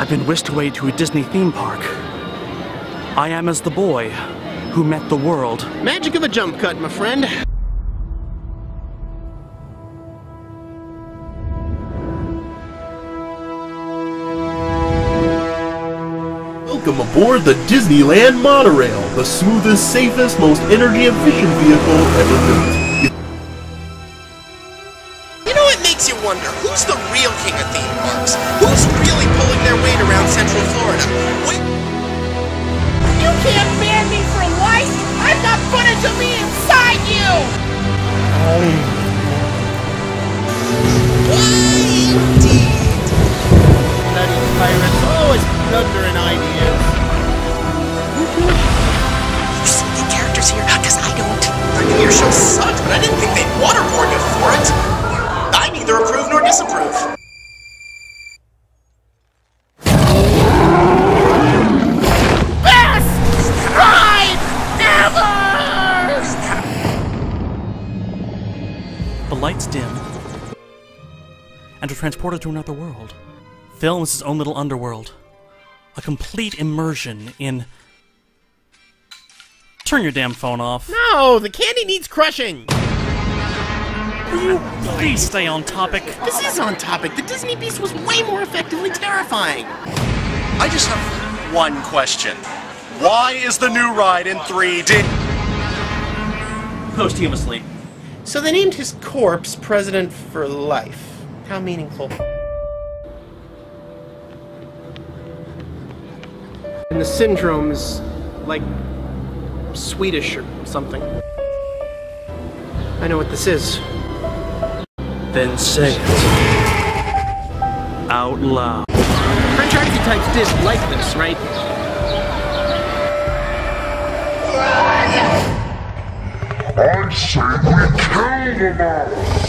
I've been whisked away to a Disney theme park. I am as the boy who met the world. Magic of a jump cut, my friend. Welcome aboard the Disneyland Monorail, the smoothest, safest, most energy efficient vehicle ever built. Wonder who's the real king of theme parks? Who's really pulling their weight around Central Florida? Wait, You can't ban me for life! I've got footage of me inside you! why indeed? Bloody pirates, always oh, plundering ideas. You see the characters here? Because I don't. I knew your show sucked, but I didn't think lights dim, and are transported to another world. Film is his own little underworld. A complete immersion in. Turn your damn phone off. No, the candy needs crushing. Will you please stay on topic? This is on topic. The Disney Beast was way more effectively terrifying. I just have one question. Why is the new ride in 3D? Posthumously. So they named his corpse President for Life. How meaningful. And the syndrome is like Swedish or something. I know what this is. Then say it. Out loud. French archetypes did like this, right? I say we them all!